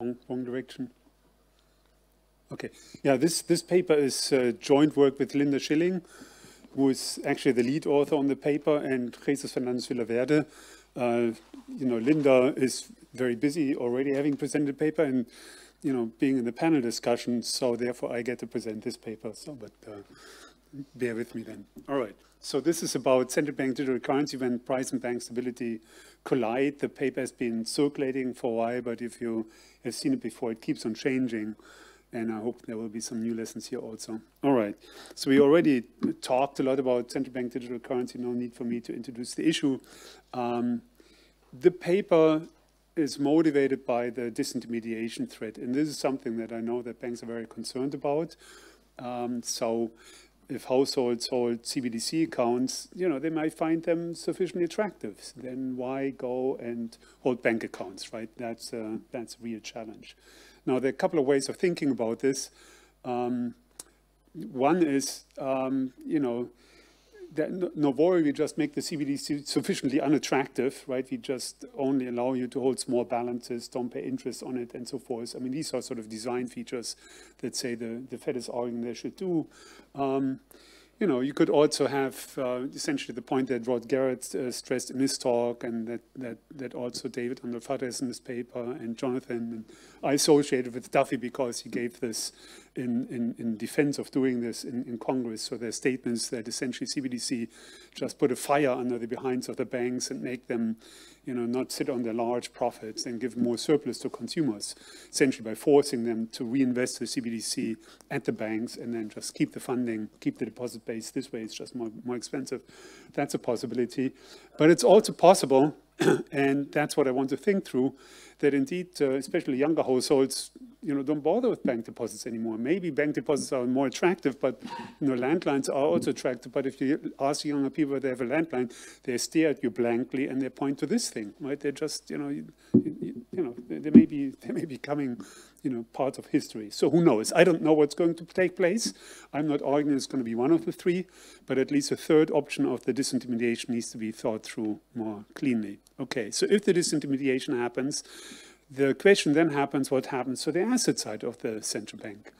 wrong, wrong direction. Okay, yeah, this, this paper is uh, joint work with Linda Schilling, who is actually the lead author on the paper, and Jesus Fernandez Villaverde. Uh, you know, Linda is very busy already having presented paper and, you know, being in the panel discussion, so therefore I get to present this paper. So, but uh, bear with me then. All right. So this is about central bank digital currency when price and bank stability collide. The paper has been circulating for a while, but if you have seen it before, it keeps on changing. And I hope there will be some new lessons here also. All right. So we already talked a lot about central bank digital currency. No need for me to introduce the issue. Um, the paper is motivated by the disintermediation threat. And this is something that I know that banks are very concerned about. Um, so if households hold CBDC accounts, you know, they might find them sufficiently attractive. Then why go and hold bank accounts, right? That's a, that's a real challenge. Now, there are a couple of ways of thinking about this. Um, one is, um, you know, that no worry, we just make the CBDC sufficiently unattractive, right? We just only allow you to hold small balances, don't pay interest on it, and so forth. I mean, these are sort of design features that say the, the Fed is arguing they should do. Um, you know, you could also have uh, essentially the point that Rod Garratt uh, stressed in his talk and that, that, that also David Andolfatto in his paper and Jonathan and I associated with Duffie because he gave this in, in, in defense of doing this in, in Congress. So there's statements that essentially CBDC just put a fire under the behinds of the banks and make them you know, not sit on their large profits and give more surplus to consumers, essentially by forcing them to reinvest the CBDC at the banks and then just keep the funding, keep the deposit base this way. It's just more, more expensive. That's a possibility. But it's also possible, and that's what I want to think through, that indeed, uh, especially younger households, you know, don't bother with bank deposits anymore. Maybe bank deposits are more attractive, but you know, landlines are also attractive. But if you ask younger people if they have a landline, they stare at you blankly and they point to this thing, right? They're just, you know, you, you, you know, they, may be they may be coming, you know, part of history. So who knows? I don't know what's going to take place. I'm not arguing it's going to be one of the three, but at least a third option of the disintermediation needs to be thought through more cleanly. Okay, so if the disintermediation happens, the question then happens, what happens to the asset side of the central bank?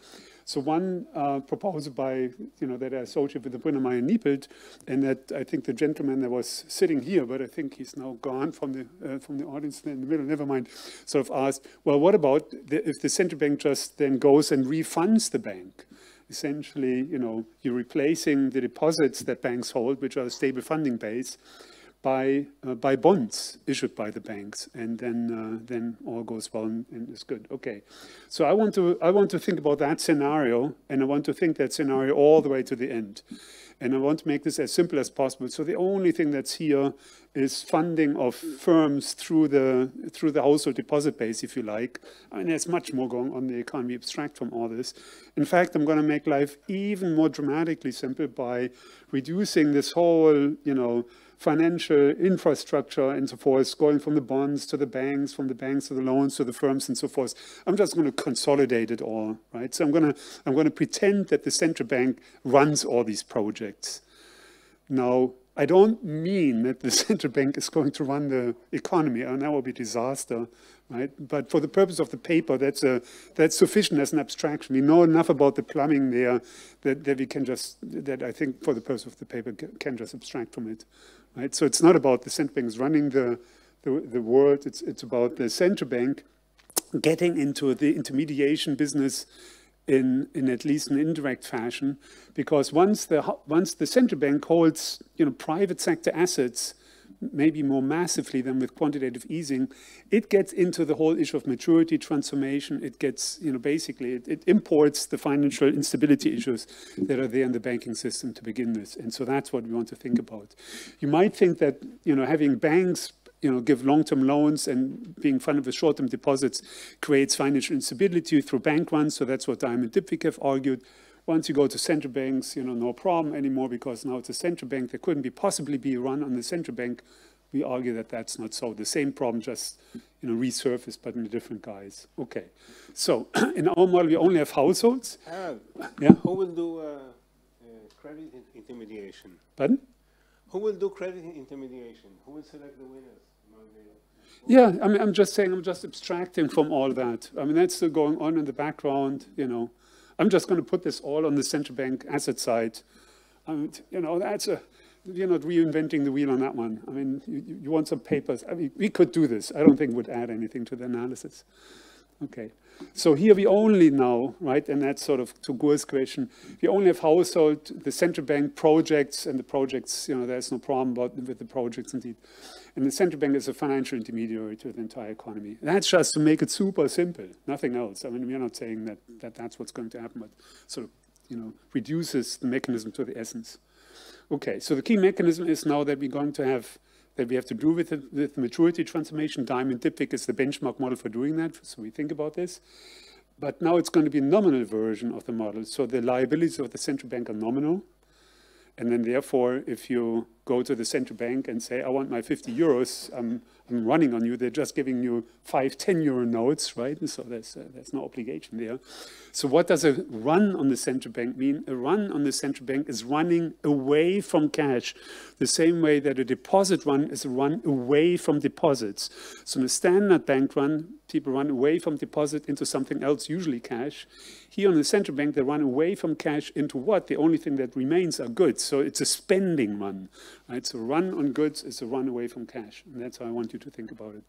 So one uh, proposal by, you know, that I associate with the Brunnermeier Niepelt, and that I think the gentleman that was sitting here, but I think he's now gone from the uh, from the audience in the middle, never mind, sort of asked, well, what about the, if the central bank just then goes and refunds the bank? Essentially, you know, you're replacing the deposits that banks hold, which are a stable funding base, by uh, by bonds issued by the banks, and then uh, then all goes well and, and is good. Okay, so I want to I want to think about that scenario, and I want to think that scenario all the way to the end, and I want to make this as simple as possible. So the only thing that's here is funding of firms through the through the household deposit base, if you like. I mean, there's much more going on the economy abstract from all this. In fact, I'm going to make life even more dramatically simple by reducing this whole, you know financial infrastructure and so forth, going from the bonds to the banks, from the banks to the loans to the firms and so forth. I'm just going to consolidate it all, right? So I'm going to, I'm going to pretend that the central bank runs all these projects. Now, I don't mean that the central bank is going to run the economy, and that will be disaster, right? But for the purpose of the paper, that's a that's sufficient as an abstraction. We know enough about the plumbing there that, that we can just that I think for the purpose of the paper can just abstract from it. Right? So it's not about the central banks running the, the, the world, it's, it's about the central bank getting into the intermediation business in, in at least an indirect fashion, because once the, once the central bank holds you know, private sector assets, maybe more massively than with quantitative easing, it gets into the whole issue of maturity transformation. It gets, you know, basically, it, it, imports the financial instability issues that are there in the banking system to begin with. And so that's what we want to think about. You might think that, you know, having banks you know, give long-term loans and being funded with short-term deposits creates financial instability through bank runs. So that's what Diamond have argued. Once you go to central banks, you know, no problem anymore because now it's a central bank that couldn't be possibly be run on the central bank. We argue that that's not so. The same problem just, you know, resurfaced, but in a different guise. Okay. So in our model, we only have households. Uh, yeah. Who will do uh, uh, credit intermediation? Pardon? Who will do credit intermediation? Who will select the winners? Yeah, I mean, I'm just saying, I'm just abstracting from all that. I mean, that's still going on in the background, you know. I'm just going to put this all on the central bank asset side. I mean, you know, that's a, you're not reinventing the wheel on that one. I mean, you, you want some papers. I mean, we could do this. I don't think it would add anything to the analysis. Okay. So here we only now, right, and that's sort of to Guo's question, we only have household, the central bank projects, and the projects, you know, there's no problem about, with the projects indeed. And the central bank is a financial intermediary to the entire economy. That's just to make it super simple, nothing else. I mean, we're not saying that, that that's what's going to happen, but sort of, you know, reduces the mechanism to the essence. Okay, so the key mechanism is now that we're going to have that we have to do with the, with maturity transformation. Diamond Dybvig is the benchmark model for doing that, so we think about this. But now it's going to be a nominal version of the model. So the liabilities of the central bank are nominal. And then therefore, if you go to the central bank and say, I want my 50 euros, I'm, I'm running on you, they're just giving you five, 10 euro notes, right? So there's, uh, there's no obligation there. So what does a run on the central bank mean? A run on the central bank is running away from cash, the same way that a deposit run is a run away from deposits. So in a standard bank run, people run away from deposit into something else, usually cash. Here on the central bank, they run away from cash into what? The only thing that remains are goods. So it's a spending run. Right? So run on goods is a run away from cash. And that's how I want you to think about it.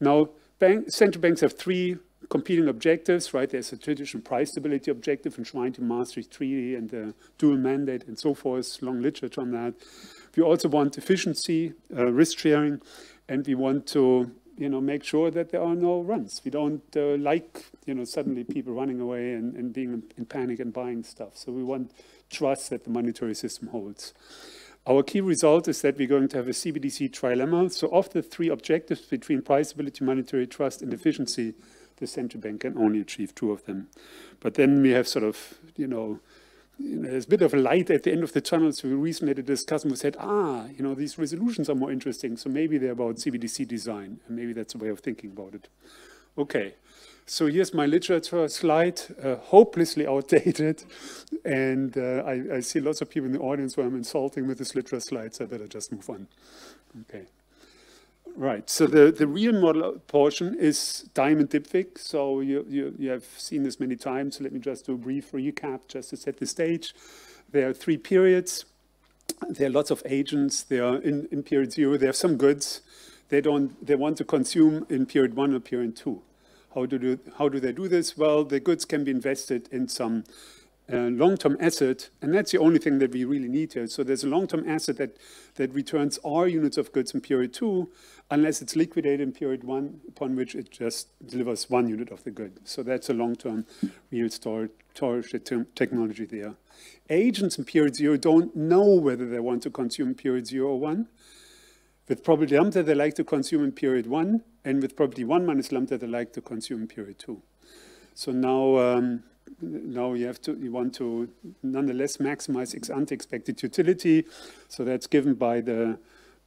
Now, bank, central banks have three competing objectives, right? There's a traditional price stability objective enshrined in Maastricht Treaty and the dual mandate and so forth, long literature on that. We also want efficiency, uh, risk sharing, and we want to you know, make sure that there are no runs. We don't uh, like, you know, suddenly people running away and, and being in panic and buying stuff. So we want trust that the monetary system holds. Our key result is that we're going to have a CBDC trilemma. So of the three objectives between price stability, monetary trust, and efficiency, the central bank can only achieve two of them. But then we have sort of, you know, there's a bit of a light at the end of the tunnel. So we recently had a discussion we said, ah, you know, these resolutions are more interesting. So maybe they're about CBDC design, and maybe that's a way of thinking about it. Okay, so here's my literature slide, uh, hopelessly outdated. And uh, I, I, see lots of people in the audience where I'm insulting with this literature slide, so I better just move on. Okay. Right, so the, the real model portion is Diamond Dybvig. So you, you, you have seen this many times. So let me just do a brief recap just to set the stage. There are three periods. There are lots of agents. They are in, in period zero. They have some goods. They don't. They want to consume in period one or period two. How do, do, how do they do this? Well, the goods can be invested in some uh, long-term asset, and that's the only thing that we really need here. So there's a long-term asset that, that returns R units of goods in period two, unless it's liquidated in period one, upon which it just delivers one unit of the good. So that's a long-term real storage, storage technology there. Agents in period zero don't know whether they want to consume period zero or one. With probability lambda, they like to consume in period one, and with probability one minus lambda, they like to consume in period two. So now, um, now you have to, you want to nonetheless maximize ex ante expected utility. So that's given by the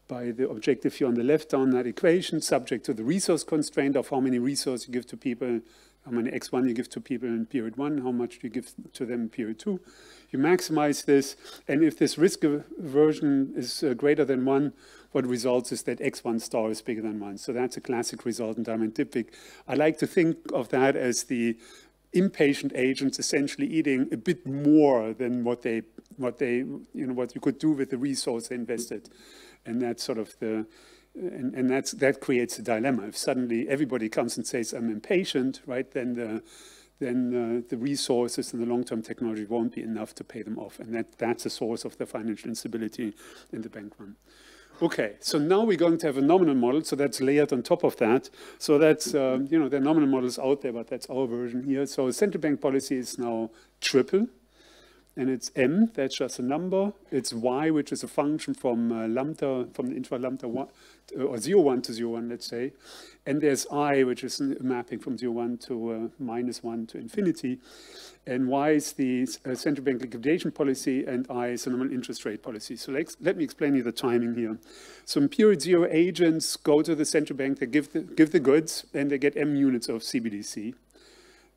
by the objective here on the left on that equation, subject to the resource constraint of how many resources you give to people, how many x1 you give to people in period one, how much do you give to them in period two. You maximize this, and if this risk aversion is uh, greater than one, what results is that x1 star is bigger than 1. So that's a classic result in Diamond Dybvig. I like to think of that as the impatient agents essentially eating a bit more than what they, what they, you know, what you could do with the resource they invested. And that's sort of the, and, and that's, that creates a dilemma. If suddenly everybody comes and says, I'm impatient, right, then the, then uh, the resources and the long-term technology won't be enough to pay them off. And that, that's a source of the financial instability in the bank run. Okay, so now we're going to have a nominal model, so that's layered on top of that. So that's, uh, you know, there are nominal models out there, but that's our version here. So central bank policy is now triple, and it's m, that's just a number. It's y, which is a function from uh, lambda, from the interval lambda one, uh, or 0, 1 to 0, 1, let's say. And there's i, which is a mapping from 0, 1 to uh, minus 1 to infinity. And y is the uh, central bank liquidation policy, and i is the nominal interest rate policy. So let let me explain you the timing here. So in period 0, agents go to the central bank, they give the, give the goods, and they get m units of CBDC.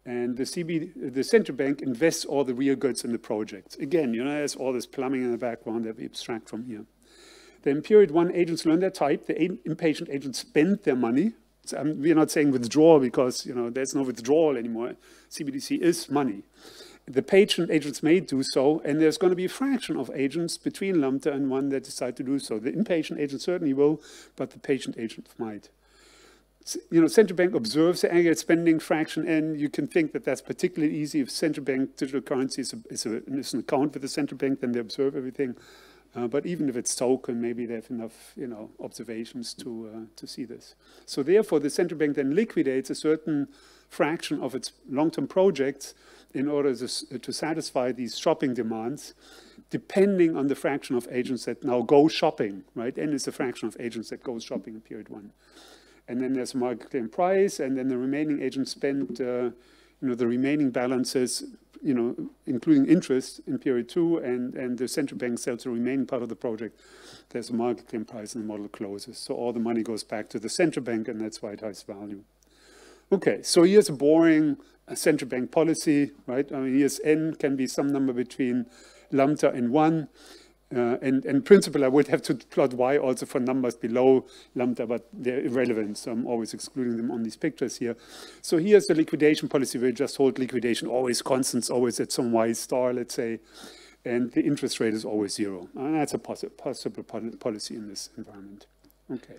And the, CB, the central bank invests all the real goods in the project. Again, you know, there's all this plumbing in the background that we abstract from here. Then period one, agents learn their type. The impatient agents spend their money. So, um, we're not saying withdraw because you know there's no withdrawal anymore. CBDC is money. The patient agents may do so, and there's going to be a fraction of agents between Lambda and one that decide to do so. The impatient agent certainly will, but the patient agent might you know, central bank observes the aggregate spending fraction, and you can think that that's particularly easy if central bank digital currency is, a, is, a, is an account with the central bank, then they observe everything. Uh, but even if it's token, maybe they have enough, you know, observations to uh, to see this. So therefore, the central bank then liquidates a certain fraction of its long-term projects in order to, to satisfy these shopping demands, depending on the fraction of agents that now go shopping, right? N is the fraction of agents that goes shopping in period one and then there's market clearing price, and then the remaining agents spend, uh, you know, the remaining balances, you know, including interest in period two, and, and the central bank sells the remaining part of the project. There's a market clearing price, and the model closes. So all the money goes back to the central bank, and that's why it has value. Okay, so here's a boring uh, central bank policy, right? I mean, here's n can be some number between lambda and 1. Uh, and in principle, I would have to plot y also for numbers below lambda, but they're irrelevant, so I'm always excluding them on these pictures here. So here's the liquidation policy. We just hold liquidation always constant, always at some y star, let's say, and the interest rate is always zero. And that's a possi possible policy in this environment. Okay.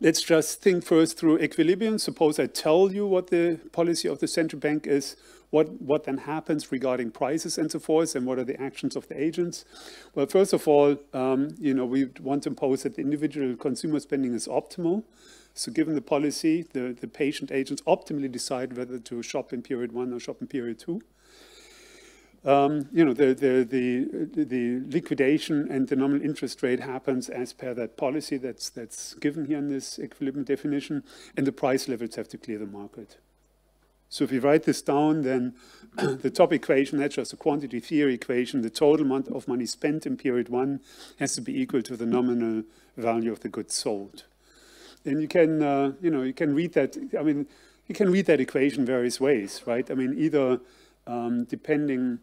Let's just think first through equilibrium. Suppose I tell you what the policy of the central bank is what, what then happens regarding prices and so forth, and what are the actions of the agents? Well, first of all, um, you know, we want to impose that the individual consumer spending is optimal. So given the policy, the, the patient agents optimally decide whether to shop in period one or shop in period two. Um, you know, the, the, the, the, liquidation and the nominal interest rate happens as per that policy that's, that's given here in this equilibrium definition, and the price levels have to clear the market. So if we write this down, then the top equation, that's just a quantity theory equation, the total amount of money spent in period one has to be equal to the nominal value of the goods sold. And you can, uh, you know, you can read that, I mean, you can read that equation various ways, right? I mean, either um, depending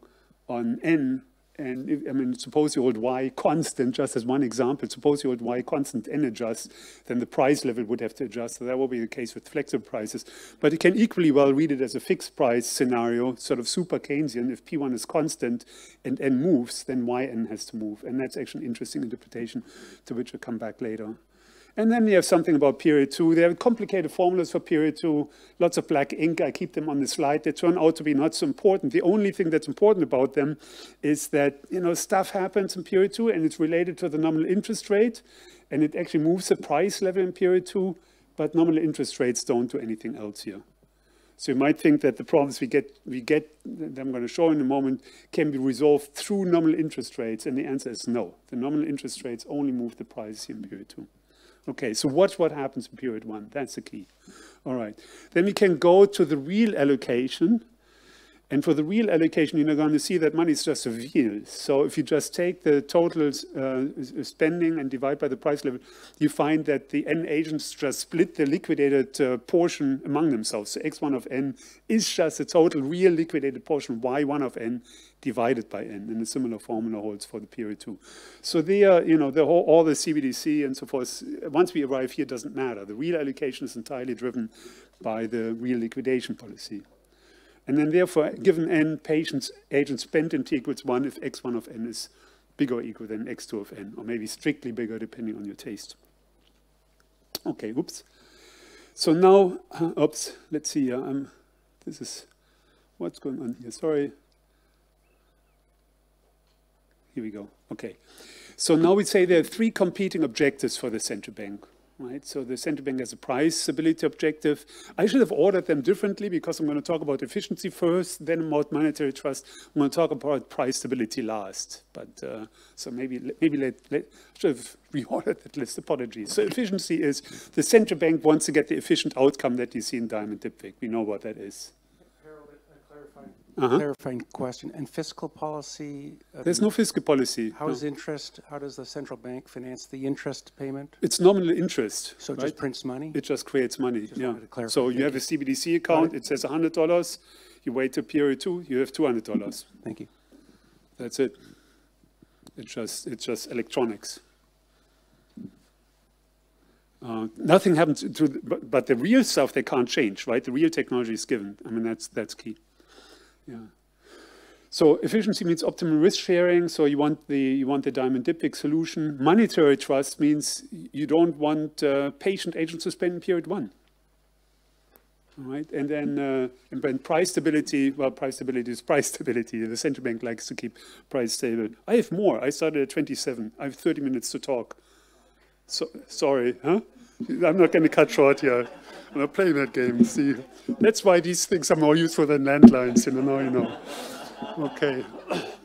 on n, and if, I mean, suppose you hold y constant, just as one example, suppose you hold y constant and adjust, then the price level would have to adjust. So that will be the case with flexible prices. But you can equally well read it as a fixed price scenario, sort of super Keynesian. If P1 is constant and n moves, then yn has to move. And that's actually an interesting interpretation to which we'll come back later. And then you have something about period two. They have complicated formulas for period two, lots of black ink. I keep them on the slide. They turn out to be not so important. The only thing that's important about them is that, you know, stuff happens in period two and it's related to the nominal interest rate and it actually moves the price level in period two, but nominal interest rates don't do anything else here. So you might think that the problems we get, we get, that I'm going to show in a moment, can be resolved through nominal interest rates, and the answer is no. The nominal interest rates only move the price in period two. Okay, so watch what happens in period one. That's the key. All right. Then we can go to the real allocation. And for the real allocation, you're going to see that money is just a wheel. So if you just take the total uh, spending and divide by the price level, you find that the n agents just split the liquidated uh, portion among themselves. So x1 of n is just the total real liquidated portion y1 of n divided by n, and a similar formula holds for the period two. So there, you know, the whole, all the CBDC and so forth, once we arrive here, doesn't matter. The real allocation is entirely driven by the real liquidation policy. And then therefore, given n patients, agents spent in t equals 1 if x1 of n is bigger or equal than x2 of n, or maybe strictly bigger depending on your taste. Okay, oops. So now, uh, oops, let's see, uh, um, this is, what's going on here, sorry. Here we go, okay. So now we say there are three competing objectives for the central bank right? So the central bank has a price stability objective. I should have ordered them differently because I'm going to talk about efficiency first, then about monetary trust. I'm going to talk about price stability last. But uh, so maybe maybe let, let should have reordered that list. Apologies. So efficiency is the central bank wants to get the efficient outcome that you see in Diamond Dybvig. We know what that is. Uh -huh. clarifying question. And fiscal policy? Uh, There's no fiscal policy. How no. is interest, how does the central bank finance the interest payment? It's nominal interest. So it right? just prints money? It just creates money, just yeah. So you have a CBDC account, it says $100. You wait a period two, you have $200. Thank you. That's it. It's just, it's just electronics. Uh, nothing happens to, the, but, but, the real stuff they can't change, right? The real technology is given. I mean, that's, that's key. Yeah. So efficiency means optimal risk sharing. So you want the you want the Diamond Dybvig solution. Monetary trust means you don't want uh, patient agent to spend period one. All right, and then uh, and then price stability. Well, price stability is price stability. The central bank likes to keep price stable. I have more. I started at 27. I have 30 minutes to talk. So sorry, huh? I'm not going to cut short here. I'm not playing that game. See, that's why these things are more useful than landlines. You know, now you know. Okay.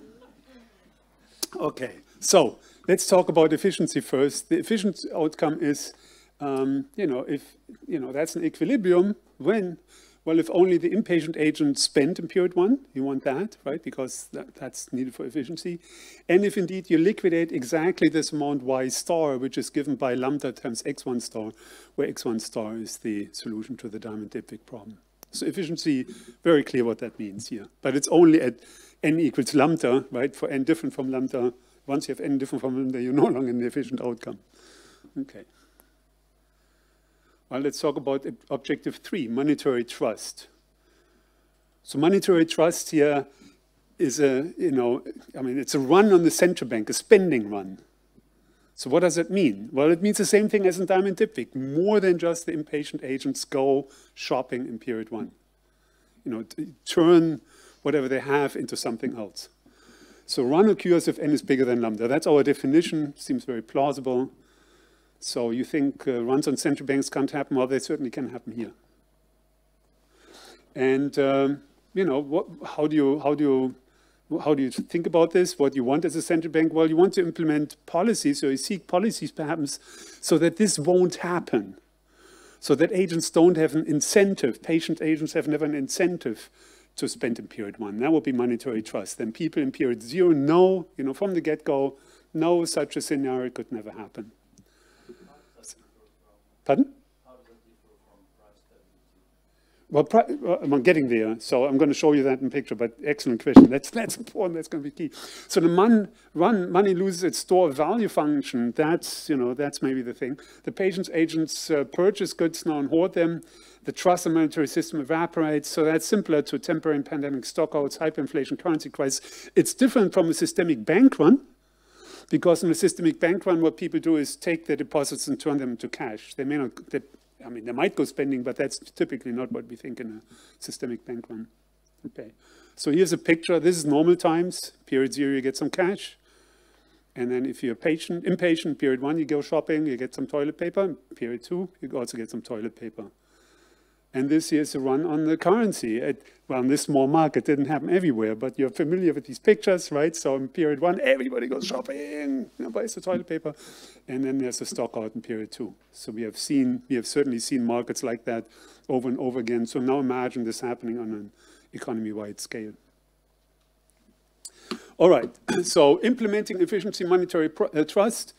Okay, so let's talk about efficiency first. The efficient outcome is, um, you know, if, you know, that's an equilibrium when, well, if only the impatient agent spent in period one, you want that, right? Because that, that's needed for efficiency. And if indeed you liquidate exactly this amount y star, which is given by lambda times x1 star, where x1 star is the solution to the Diamond Dybvig problem. So efficiency, very clear what that means here. But it's only at n equals lambda, right? For n different from lambda. Once you have n different from lambda, you're no longer in the efficient outcome. Okay. Let's talk about objective three, monetary trust. So monetary trust here is a, you know, I mean, it's a run on the central bank, a spending run. So what does it mean? Well, it means the same thing as in Diamond Dybvig. More than just the impatient agents go shopping in period one. You know, turn whatever they have into something else. So run occurs if n is bigger than lambda. That's our definition. Seems very plausible. So you think uh, runs on central banks can't happen? Well, they certainly can happen here. And um, you know, what, how do you how do you how do you think about this? What you want as a central bank? Well, you want to implement policies, or you seek policies perhaps, so that this won't happen. So that agents don't have an incentive, patient agents have never an incentive to spend in period one. That would be monetary trust. Then people in period zero know, you know, from the get-go, no such a scenario could never happen. Pardon? Well, I'm getting there, so I'm going to show you that in picture, but excellent question. That's, that's important, that's going to be key. So the mon, run, money loses its store value function. That's, you know, that's maybe the thing. The patient's agents uh, purchase goods now and hoard them. The trust and monetary system evaporates, so that's simpler to a temporary pandemic stockouts, hyperinflation, currency crisis. It's different from a systemic bank run, because in a systemic bank run, what people do is take their deposits and turn them into cash. They may not, they, I mean, they might go spending, but that's typically not what we think in a systemic bank run. Okay, so here's a picture. This is normal times. Period zero, you get some cash. And then if you're patient, impatient, period one, you go shopping, you get some toilet paper. Period two, you also get some toilet paper. And this is a run on the currency. Well, in this small market, didn't happen everywhere, but you're familiar with these pictures, right? So in period one, everybody goes shopping, you buys the toilet paper, and then there's a stock out in period two. So we have seen, we have certainly seen markets like that over and over again. So now imagine this happening on an economy-wide scale. All right, so implementing efficiency monetary uh, trust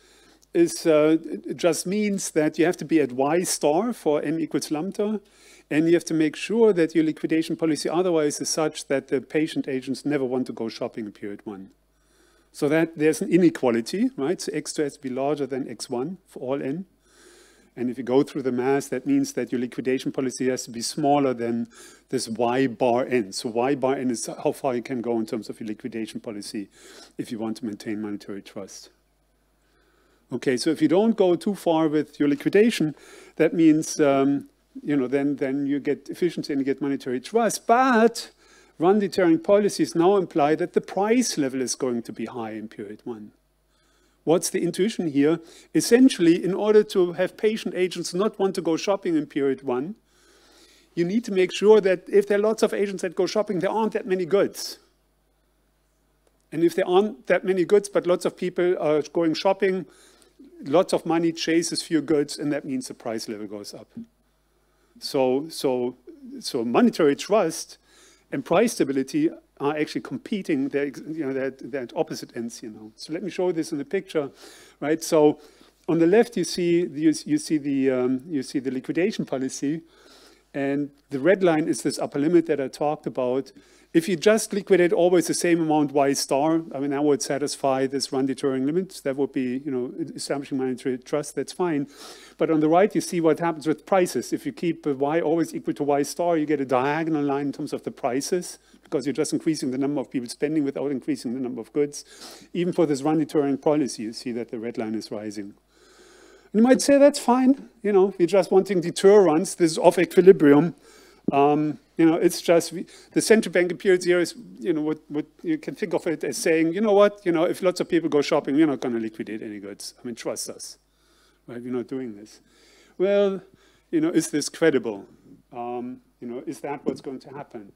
is uh, just means that you have to be at y star for m equals lambda, and you have to make sure that your liquidation policy otherwise is such that the patient agents never want to go shopping in period one. So that there's an inequality, right? So x2 has to be larger than x1 for all n. And if you go through the math, that means that your liquidation policy has to be smaller than this y bar n. So y bar n is how far you can go in terms of your liquidation policy if you want to maintain monetary trust. Okay, so if you don't go too far with your liquidation, that means um, you know, then, then you get efficiency and you get monetary trust. But run deterring policies now imply that the price level is going to be high in period one. What's the intuition here? Essentially, in order to have patient agents not want to go shopping in period one, you need to make sure that if there are lots of agents that go shopping, there aren't that many goods. And if there aren't that many goods, but lots of people are going shopping, lots of money chases few goods, and that means the price level goes up. So, so, so monetary trust and price stability are actually competing, they're, you know, they're, they're at opposite ends, you know. So let me show this in the picture, right? So on the left, you see, you, you see, the, um, you see the liquidation policy, and the red line is this upper limit that I talked about. If you just liquidate always the same amount Y star, I mean, that would satisfy this run deterring limit. That would be, you know, establishing monetary trust, that's fine. But on the right, you see what happens with prices. If you keep Y always equal to Y star, you get a diagonal line in terms of the prices because you're just increasing the number of people spending without increasing the number of goods. Even for this run deterring policy, you see that the red line is rising. And you might say that's fine. You know, we're just wanting deter runs. This is off equilibrium. Um, you know, it's just the central bank appears here is, you know, what, what you can think of it as saying, you know what, you know, if lots of people go shopping, we're not going to liquidate any goods. I mean, trust us, right? We're not doing this. Well, you know, is this credible? Um, you know, is that what's going to happen?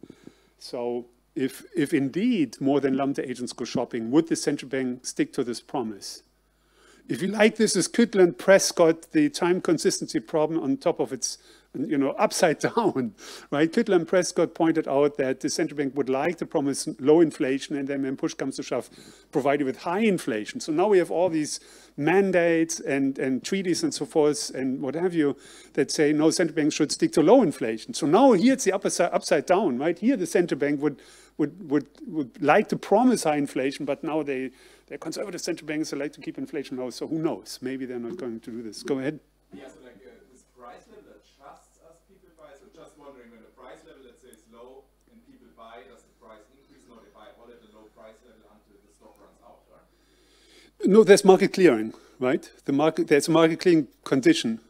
So if, if indeed more than lambda agents go shopping, would the central bank stick to this promise? If you like this is Kydland Prescott, the time consistency problem on top of its you know, upside down, right? Kydland and Prescott pointed out that the central bank would like to promise low inflation and then when push comes to shove, provide you with high inflation. So now we have all these mandates and, and treaties and so forth and what have you that say, no, central bank should stick to low inflation. So now here it's the upside, upside down, right? Here the central bank would, would, would, would like to promise high inflation, but now they, they're conservative central banks, they like to keep inflation low. So who knows? Maybe they're not going to do this. Go ahead. Yes, No, there's market clearing, right? The market, there's a market clearing condition,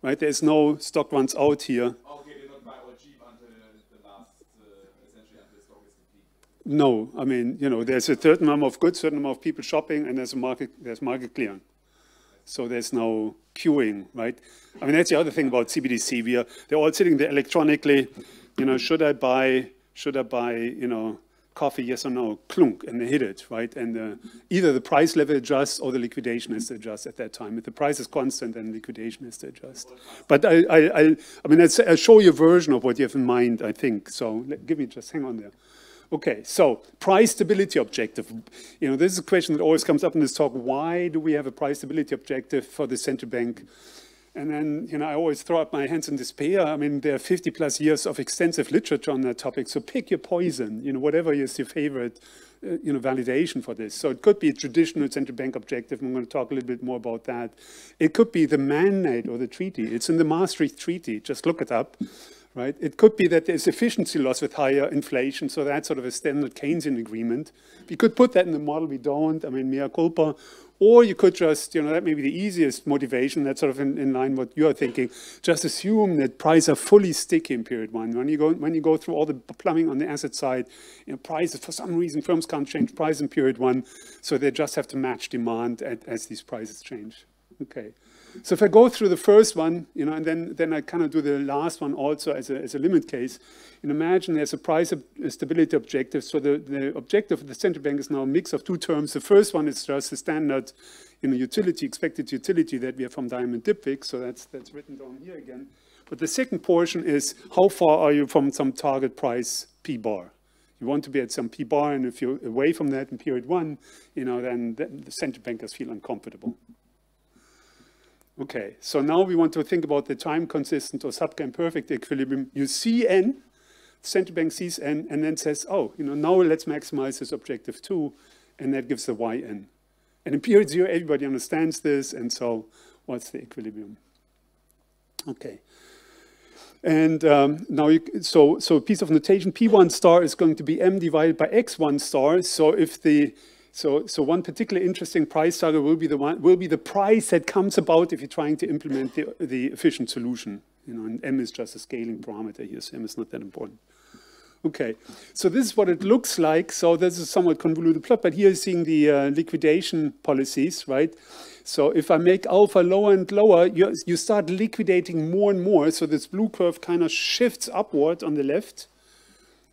right? There's no stock runs out here. Okay, they don't buy all cheap until the last, uh, essentially until the stock is depleted. No, I mean, you know, there's a certain number of goods, certain number of people shopping, and there's a market, there's market clearing. So there's no queuing, right? I mean, that's the other thing about CBDC. We are, they're all sitting there electronically. You know, should I buy, should I buy, you know, coffee, yes or no, clunk, and they hit it, right? And uh, either the price level adjusts or the liquidation has to adjust at that time. If the price is constant, then liquidation has to adjust. But I, I, I, I mean, I'll show you a version of what you have in mind, I think. So let, give me just, hang on there. Okay, so price stability objective. You know, this is a question that always comes up in this talk. Why do we have a price stability objective for the central bank? And then, you know, I always throw up my hands in despair. I mean, there are 50 plus years of extensive literature on that topic. So pick your poison, you know, whatever is your favorite, uh, you know, validation for this. So it could be a traditional central bank objective. I'm going to talk a little bit more about that. It could be the mandate or the treaty. It's in the Maastricht Treaty. Just look it up right? It could be that there's efficiency loss with higher inflation, so that's sort of a standard Keynesian agreement. We could put that in the model, we don't, I mean, mea culpa, or you could just, you know, that may be the easiest motivation, that's sort of in, in line what you're thinking. Just assume that prices are fully sticky in period one. When you go, when you go through all the plumbing on the asset side, you know, prices, for some reason, firms can't change price in period one, so they just have to match demand at, as these prices change. Okay. So if I go through the first one, you know, and then, then I kind of do the last one also as a, as a limit case, and imagine there's a price stability objective. So the, the objective of the central bank is now a mix of two terms. The first one is just the standard, you know, utility, expected utility that we have from Diamond Dybvig. So that's, that's written down here again. But the second portion is how far are you from some target price P bar? You want to be at some P bar, and if you're away from that in period one, you know, then the central bankers feel uncomfortable. Okay, so now we want to think about the time consistent or subgame perfect equilibrium. You see n, central bank sees n, and then says, oh, you know, now let's maximize this objective two, and that gives the yn. And in period zero, everybody understands this, and so what's the equilibrium? Okay. And um, now, you, so, so a piece of notation, P1 star is going to be m divided by x1 star. So if the so, so one particular interesting price target will be the one, will be the price that comes about if you're trying to implement the, the efficient solution. You know, and m is just a scaling parameter here, so m is not that important. Okay, so this is what it looks like. So this is a somewhat convoluted plot, but here you're seeing the uh, liquidation policies, right? So if I make alpha lower and lower, you, you start liquidating more and more. So this blue curve kind of shifts upward on the left.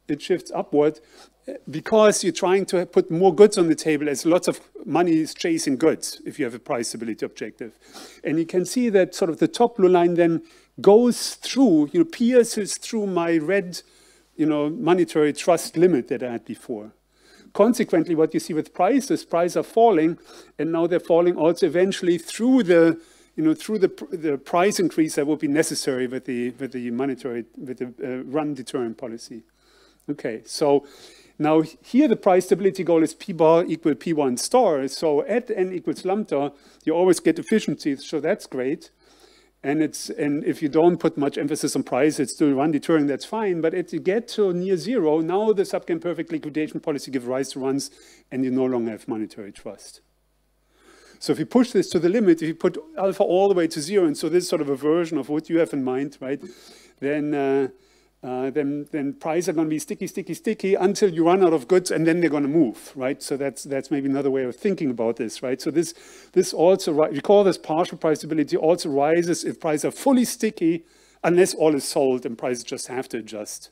It shifts upward because you're trying to put more goods on the table as lots of money is chasing goods if you have a price stability objective. And you can see that sort of the top blue line then goes through, you know, pierces through my red, you know, monetary trust limit that I had before. Consequently, what you see with prices, prices are falling, and now they're falling also eventually through the, you know, through the, the price increase that will be necessary with the, with the monetary, with the uh, run deterrent policy. Okay, so now here the price stability goal is P bar equal P1 star. So at n equals lambda, you always get efficiencies, so that's great. And it's and if you don't put much emphasis on price, it's still run deterring, that's fine. But if you get to near zero, now the subgame perfect liquidation policy gives rise to runs and you no longer have monetary trust. So if you push this to the limit, if you put alpha all the way to zero, and so this is sort of a version of what you have in mind, right? Then uh, uh, then, then prices are going to be sticky, sticky, sticky until you run out of goods and then they're going to move, right? So that's, that's maybe another way of thinking about this, right? So this, this also, we call this partial price stability, also rises if prices are fully sticky unless all is sold and prices just have to adjust.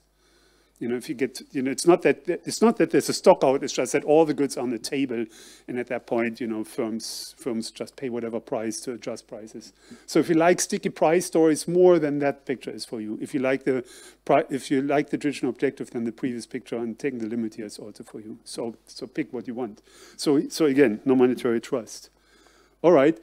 You know, if you get, you know, it's not that it's not that there's a stock out. It's just that all the goods are on the table, and at that point, you know, firms firms just pay whatever price to adjust prices. So if you like sticky price stories more, than that picture is for you. If you like the if you like the traditional objective, then the previous picture and taking the limit here is also for you. So so pick what you want. So so again, no monetary trust. All right.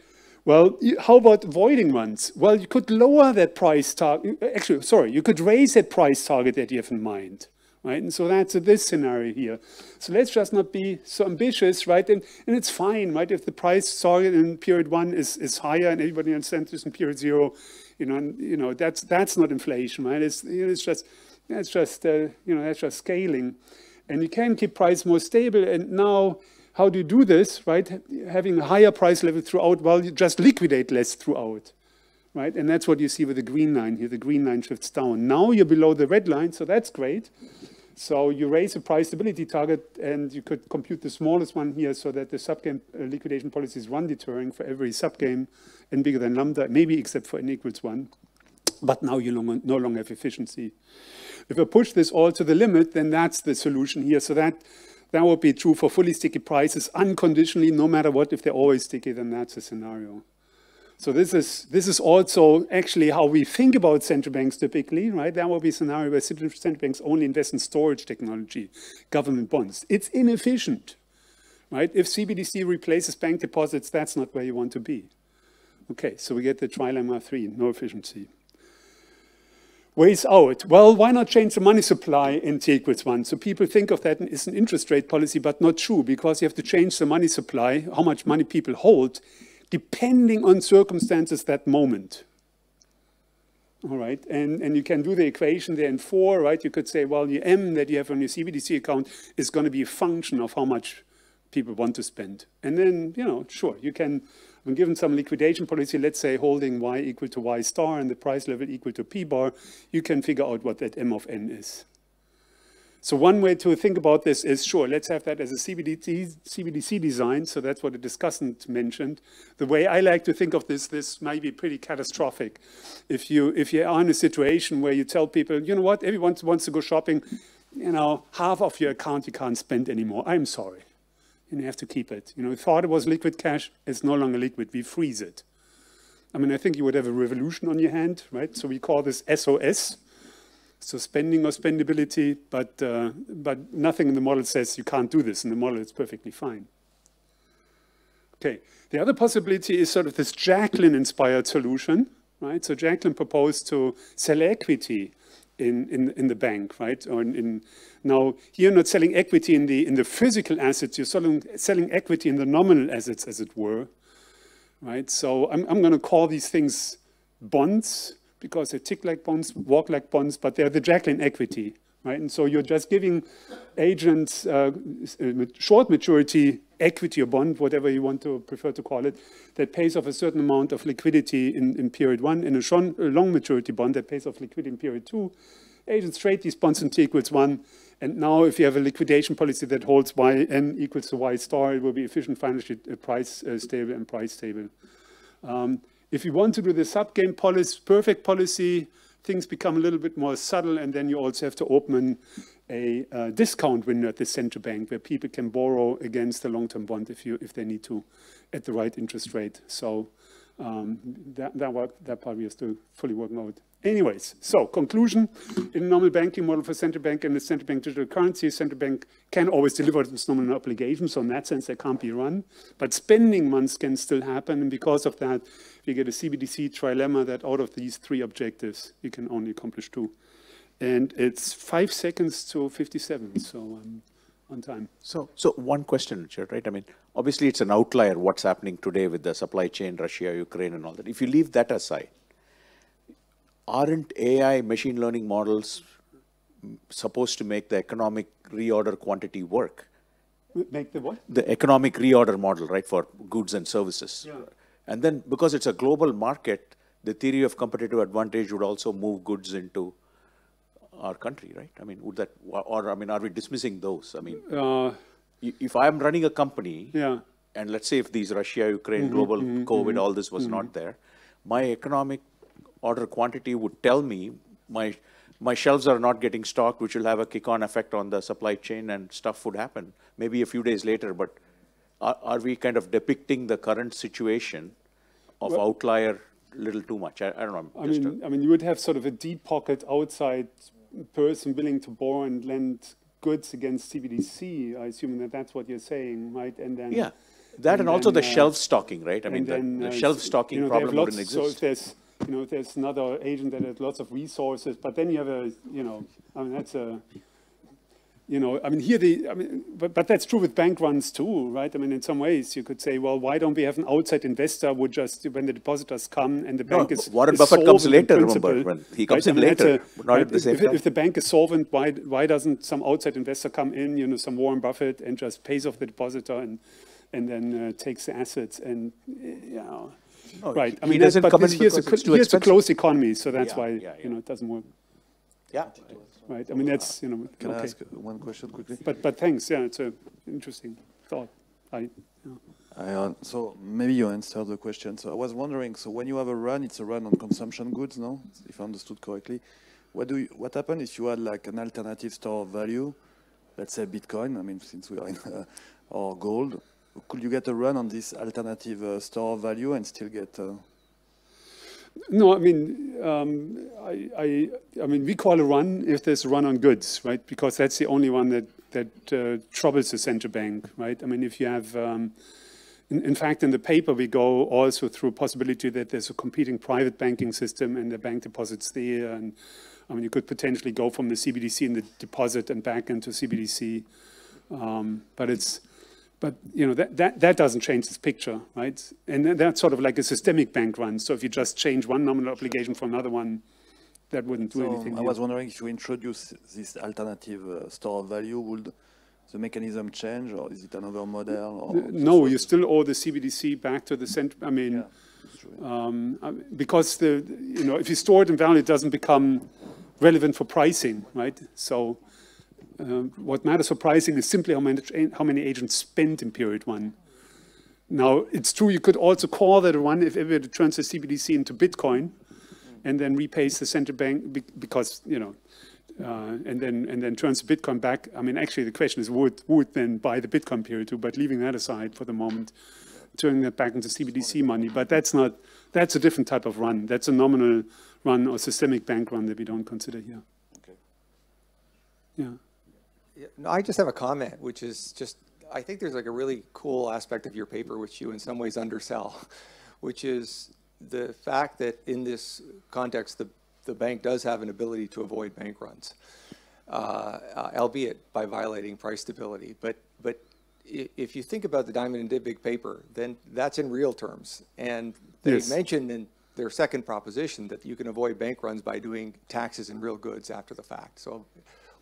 Well, how about avoiding ones? Well, you could lower that price target. Actually, sorry, you could raise that price target that you have in mind. Right? And so that's this scenario here. So let's just not be so ambitious, right? And, and it's fine, right? If the price target in period one is, is higher and everybody understands this in period zero, you know, and, you know that's that's not inflation, right? It's, you know, it's just it's just uh, you know that's just scaling, and you can keep price more stable. And now how do you do this, right? Having a higher price level throughout, well, you just liquidate less throughout, right? And that's what you see with the green line here. The green line shifts down. Now you're below the red line, so that's great. So you raise the price stability target, and you could compute the smallest one here so that the subgame uh, liquidation policy is one deterring for every subgame and bigger than lambda, maybe except for n equals 1. But now you no longer have efficiency. If I push this all to the limit, then that's the solution here. So that that would be true for fully sticky prices unconditionally, no matter what. If they're always sticky, then that's a scenario. So this is this is also actually how we think about central banks typically, right? There will be a scenario where central banks only invest in storage technology, government bonds. It's inefficient, right? If CBDC replaces bank deposits, that's not where you want to be. Okay, so we get the trilemma three, no efficiency ways out. Well, why not change the money supply in T equals 1? So people think of that as an interest rate policy, but not true, because you have to change the money supply, how much money people hold, depending on circumstances that moment. All right, and, and you can do the equation there in four, right? You could say, well, your M that you have on your CBDC account is going to be a function of how much people want to spend. And then, you know, sure, you can when given some liquidation policy, let's say holding y equal to y star and the price level equal to p bar, you can figure out what that m of n is. So one way to think about this is, sure, let's have that as a CBDC, design. So that's what the discussant mentioned. The way I like to think of this, this might be pretty catastrophic. If you, if you are in a situation where you tell people, you know what, everyone wants to go shopping, you know, half of your account you can't spend anymore. I'm sorry and you have to keep it. You know, we thought it was liquid cash, it's no longer liquid, we freeze it. I mean, I think you would have a revolution on your hand, right? So we call this SOS, so spending or spendability, but, uh, but nothing in the model says you can't do this. In the model, it's perfectly fine. Okay, the other possibility is sort of this Jacklin-inspired solution, right? So Jacklin proposed to sell equity in, in, in the bank, right? Or in, in, now, you're not selling equity in the, in the physical assets, you're selling, selling equity in the nominal assets, as it were, right? So I'm, I'm going to call these things bonds because they tick like bonds, walk like bonds, but they're the Jacklin equity, right? And so you're just giving agents uh, short maturity equity or bond, whatever you want to prefer to call it, that pays off a certain amount of liquidity in, in period one, and a, long maturity bond that pays off liquidity in period two. Agents trade these bonds in T equals one, and now if you have a liquidation policy that holds y n equals to y star, it will be efficient, financially uh, price uh, stable and price stable. Um, if you want to do the subgame policy, perfect policy, things become a little bit more subtle, and then you also have to open a uh, discount window at the central bank where people can borrow against the long-term bond if you if they need to at the right interest rate. So um, that, that, that part we are still fully working out. Anyways, so conclusion, in a normal banking model for central bank and the central bank digital currency, central bank can always deliver its nominal obligations, so in that sense they can't be run. But spending months can still happen, and because of that, we get a CBDC trilemma that out of these three objectives, you can only accomplish two. and it's five seconds to 57, so I'm on time. So, so one question, Richard, right? I mean, obviously it's an outlier what's happening today with the supply chain, Russia, Ukraine, and all that. If you leave that aside, aren't AI machine learning models supposed to make the economic reorder quantity work? Make the what? The economic reorder model, right, for goods and services. Yeah. And then because it's a global market, the theory of competitive advantage would also move goods into our country, right? I mean, would that, or, I mean, are we dismissing those? I mean, Uh, if I'm running a company, yeah. and let's say if these Russia, Ukraine, mm-hmm, global mm-hmm, COVID, mm-hmm, all this was not there, my economic order quantity would tell me my my shelves are not getting stocked, which will have a kick-on effect on the supply chain, and stuff would happen maybe a few days later. But are, are we kind of depicting the current situation of outlier a little too much? I, I don't know. I mean, I mean, you would have sort of a deep pocket outside person willing to borrow and lend goods against CBDC. I assume that that's what you're saying, right? And then yeah, that and, also then, the uh, shelf stocking, right? I mean, and the, the uh, shelf stocking you know, problem wouldn't So if exist. there's, you know, there's another agent that has lots of resources, but then you have a, you know, I mean, that's a, you know, I mean, here the, I mean, but, but that's true with bank runs too, right? I mean, in some ways you could say, well, why don't we have an outside investor would just, when the depositors come and the No, bank is Warren is Buffett comes later, remember, when he comes right? in I mean, later, a- not at the if- same if, time. If the bank is solvent, why, why doesn't some outside investor come in, you know, some Warren Buffett and just pays off the depositor and, and then uh, takes the assets and, you know, No, right. I mean, doesn't but come this, in here's, a, it's too here's a closed economy, so that's Yeah, why, yeah, you know, it doesn't work, Yeah. right? I mean, that's, you know, Can I ask one question quickly? But, but thanks, yeah, it's an interesting thought. I, you know. I, uh, so maybe you answered the question. So I was wondering, so when you have a run, it's a run on consumption goods, no? If I understood correctly. What do you, what happens if you had like an alternative store of value, let's say Bitcoin, I mean, since we are in, uh, or gold, could you get a run on this alternative uh, store of value and still get, uh, No, I mean, um, I, I, I mean, we call a run if there's a run on goods, right? Because that's the only one that that uh, troubles the central bank, right? I mean, if you have, um, in, in fact, in the paper we go also through a possibility that there's a competing private banking system and the bank deposits there, and I mean, you could potentially go from the CBDC in the deposit and back into CBDC, um, but it's but you know that, that that doesn't change this picture, right? And that- that's sort of like a systemic bank run. So if you just change one nominal obligation for another one, that wouldn't do so anything. I here. was wondering if you introduce this alternative uh, store of value, would the mechanism change or is it another model? Or no, you still owe the CBDC back to the cent. I mean, Yeah, um, I mean, because the you know if you store it in value, it doesn't become relevant for pricing, right? So. Um, what matters for pricing is simply how many, how many agents spent in period one. Now, it's true you could also call that a one if ever it turns the CBDC into Bitcoin and then repays the central bank because, you know, uh, and then and then turns Bitcoin back. I mean, actually, the question is would would then buy the Bitcoin period two, but leaving that aside for the moment, turning that back into CBDC money. But that's not that's a different type of run. That's a nominal run or systemic bank run that we don't consider here. Okay. Yeah. Yeah, no, I just have a comment, which is just, I think there's like a really cool aspect of your paper, which you in some ways undersell, which is the fact that in this context, the, the bank does have an ability to avoid bank runs, uh, uh, albeit by violating price stability. But, but if you think about the Diamond and Dybvig paper, then that's in real terms. And they Yes. mentioned in their second proposition that you can avoid bank runs by doing taxes in real goods after the fact. So,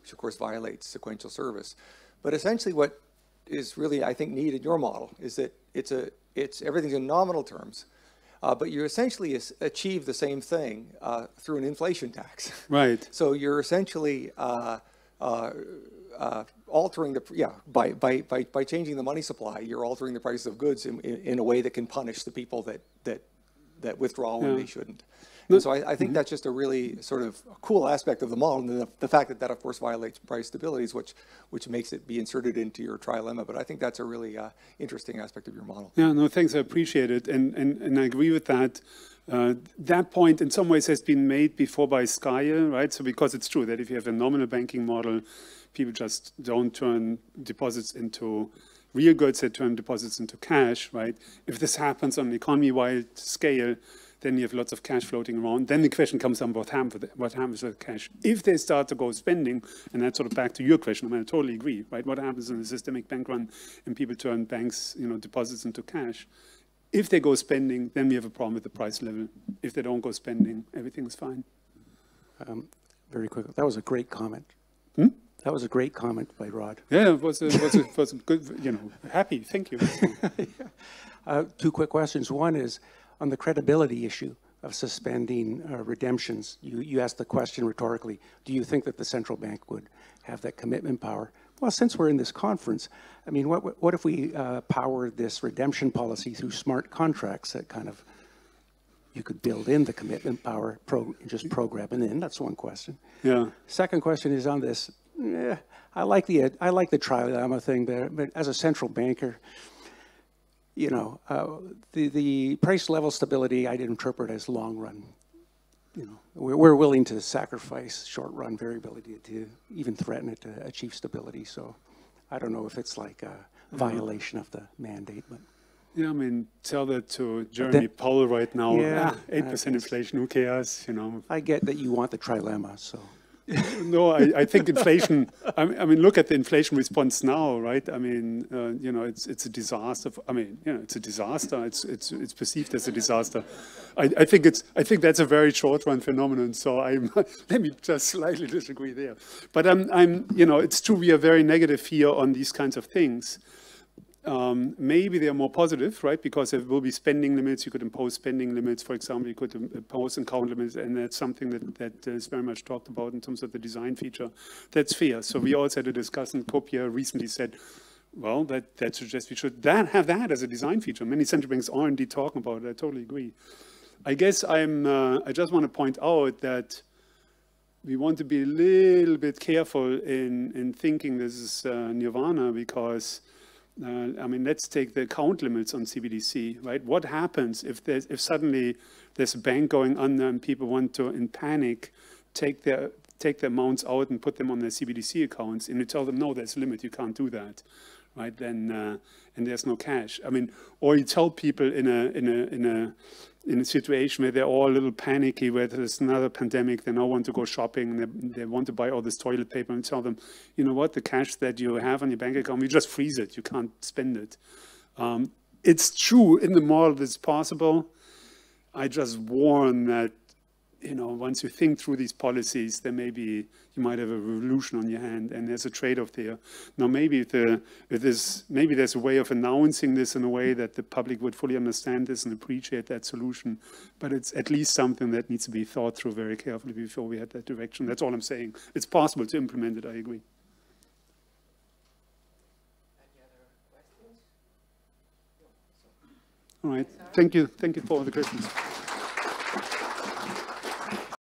which of course violates sequential service. But essentially what is really, I think, needed in your model is that it's a, it's, everything's in nominal terms, uh, but you essentially is- achieve the same thing uh, through an inflation tax. Right. So you're essentially uh, uh, uh, altering the, yeah, by, by, by, by changing the money supply, you're altering the prices of goods in, in, in a way that can punish the people that, that, that withdraw when Yeah. they shouldn't. And so I, I think that's just a really sort of cool aspect of the model, and the, the fact that that of course violates price stabilities, which, which makes it be inserted into your trilemma. But I think that's a really uh, interesting aspect of your model. Yeah, no, thanks. I appreciate it, and and, and I agree with that. Uh, that point, in some ways, has been made before by Skeie, right? So because it's true that if you have a nominal banking model, people just don't turn deposits into real goods; they turn deposits into cash, right? If this happens on an economy-wide scale, then you have lots of cash floating around. Then the question comes on what happens with, what happens with cash. If they start to go spending, and that's sort of back to your question, I mean, I totally agree, right? What happens in a systemic bank run and people turn banks, you know, deposits into cash? If they go spending, then we have a problem with the price level. If they don't go spending, everything's fine. Um, Very quickly, that was a great comment. Hmm? That was a great comment by Rod. Yeah, it was a, was a, was a good, you know, happy, thank you. Uh, Two quick questions. One is on the credibility issue of suspending uh, redemptions. You, you asked the question rhetorically, do you think that the central bank would have that commitment power? Well, since we're in this conference, I mean, what, what if we uh, power this redemption policy through smart contracts that kind of, you could build in the commitment power, pro, just program it in? That's one question. Yeah. Second question is on this. eh, I like the I like the trilemma thing there, but as a central banker, you know, uh, the the price level stability I'd interpret as long run. You know, we're, we're willing to sacrifice short run variability to even threaten it to achieve stability. So, I don't know if it's like a violation of the mandate, but Yeah, I mean, tell that to Jeremy Powell right now. Yeah, Eight I percent guess. inflation. Who cares? You know. I get that you want the trilemma. So, No, I, I think inflation. I mean, I mean, look at the inflation response now, right? I mean, uh, you know, it's it's a disaster. I mean, you know, it's a disaster. It's it's it's perceived as a disaster. I, I think it's I think that's a very short run phenomenon. So I'm let me just slightly disagree there. But I'm I'm you know, it's true we are very negative here on these kinds of things. Um, maybe they are more positive, right? Because there will be spending limits. You could impose spending limits, for example. You could impose account limits, and that's something that, that is very much talked about in terms of the design feature. That's fair. So we also had a discussion. Copia recently said, well, that, that suggests we should that have that as a design feature. Many central banks are indeed talking about it. I totally agree. I guess I'm. Uh, I just want to point out that we want to be a little bit careful in, in thinking this is uh, nirvana because, I mean, let's take the account limits on CBDC, right? What happens if there's, if suddenly there's a bank going under and people want to, in panic, take their, take their amounts out and put them on their CBDC accounts and you tell them, no, there's a limit, you can't do that, right? Then, uh, and there's no cash. I mean, or you tell people in a, in a, in a, in a situation where they're all a little panicky, where there's another pandemic, they now want to go shopping, they, they want to buy all this toilet paper, and tell them, you know what, the cash that you have on your bank account, we just freeze it, you can't spend it. Um, it's true in the model it's possible. I just warn that, you know, once you think through these policies, there may be, you might have a revolution on your hand, and there's a trade-off there. Now, maybe the, it is, maybe there's a way of announcing this in a way that the public would fully understand this and appreciate that solution, but it's at least something that needs to be thought through very carefully before we head that direction. That's all I'm saying. It's possible to implement it, I agree. All right, thank you, thank you for all the questions.